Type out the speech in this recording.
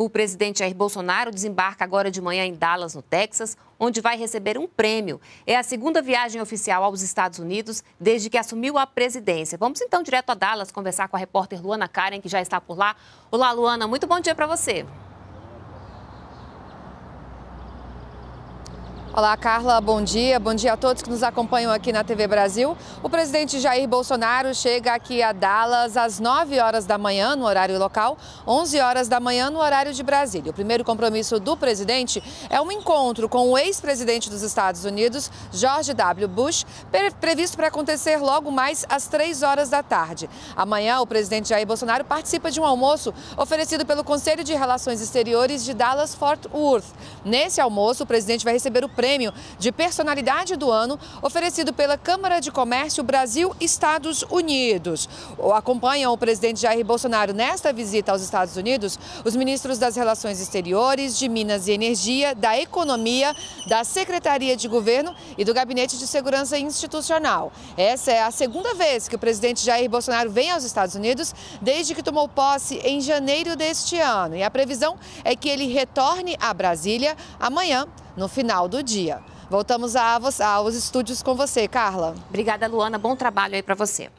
O presidente Jair Bolsonaro desembarca agora de manhã em Dallas, no Texas, onde vai receber um prêmio. É a segunda viagem oficial aos Estados Unidos desde que assumiu a presidência. Vamos então direto a Dallas conversar com a repórter Luana Karen, que já está por lá. Olá, Luana, muito bom dia para você. Olá, Carla, bom dia. Bom dia a todos que nos acompanham aqui na TV Brasil. O presidente Jair Bolsonaro chega aqui a Dallas às 9 horas da manhã, no horário local, 11 horas da manhã, no horário de Brasília. O primeiro compromisso do presidente é um encontro com o ex-presidente dos Estados Unidos, George W. Bush, previsto para acontecer logo mais às 3 horas da tarde. Amanhã, o presidente Jair Bolsonaro participa de um almoço oferecido pelo Conselho de Relações Exteriores de Dallas-Fort Worth. Nesse almoço, o presidente vai receber o prêmio de personalidade do ano oferecido pela Câmara de Comércio Brasil-Estados Unidos. Acompanham o presidente Jair Bolsonaro nesta visita aos Estados Unidos os ministros das Relações Exteriores, de Minas e Energia, da Economia, da Secretaria de Governo e do Gabinete de Segurança Institucional. Essa é a segunda vez que o presidente Jair Bolsonaro vem aos Estados Unidos desde que tomou posse em janeiro deste ano. E a previsão é que ele retorne a Brasília amanhã no final do dia. Voltamos aos estúdios com você, Carla. Obrigada, Luana. Bom trabalho aí para você.